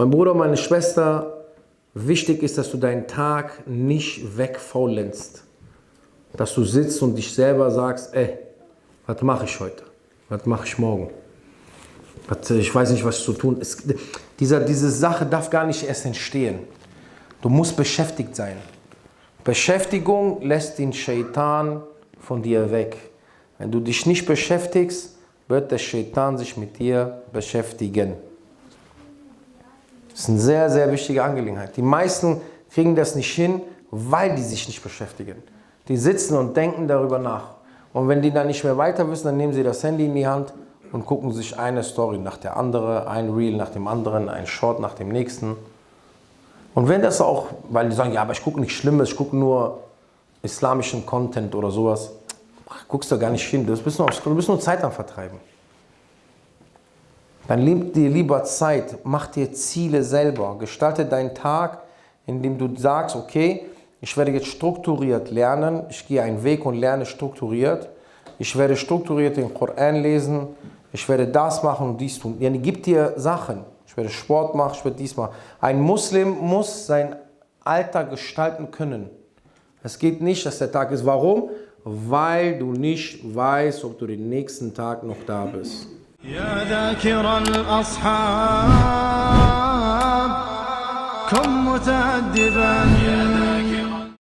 Mein Bruder, meine Schwester, wichtig ist, dass du deinen Tag nicht wegfaulenzt. Dass du sitzt und dich selber sagst, ey, was mache ich heute? Was mache ich morgen? Ich weiß nicht, was zu tun ist. Dieser, diese Sache darf gar nicht erst entstehen. Du musst beschäftigt sein. Beschäftigung lässt den Shaitan von dir weg. Wenn du dich nicht beschäftigst, wird der Shaitan sich mit dir beschäftigen. Das ist eine sehr, sehr wichtige Angelegenheit. Die meisten kriegen das nicht hin, weil die sich nicht beschäftigen. Die sitzen und denken darüber nach. Und wenn die dann nicht mehr weiter wissen, dann nehmen sie das Handy in die Hand und gucken sich eine Story nach der anderen, ein Reel nach dem anderen, ein Short nach dem nächsten. Und wenn das auch, weil die sagen, ja, aber ich gucke nichts Schlimmes, ich gucke nur islamischen Content oder sowas, guckst du gar nicht hin, du bist nur, du bist nur Zeit am Vertreiben. Dann nimm dir lieber Zeit, mach dir Ziele selber, gestalte deinen Tag, indem du sagst, okay, ich werde jetzt strukturiert lernen, ich gehe einen Weg und lerne strukturiert, ich werde strukturiert den Koran lesen, ich werde das machen und dies tun. Ja, gib dir Sachen. Ich werde Sport machen, ich werde dies machen. Ein Muslim muss sein Alltag gestalten können. Es geht nicht, dass der Tag ist. Warum? Weil du nicht weißt, ob du den nächsten Tag noch da bist. يا ذاكر الأصحاب كن متأدبا.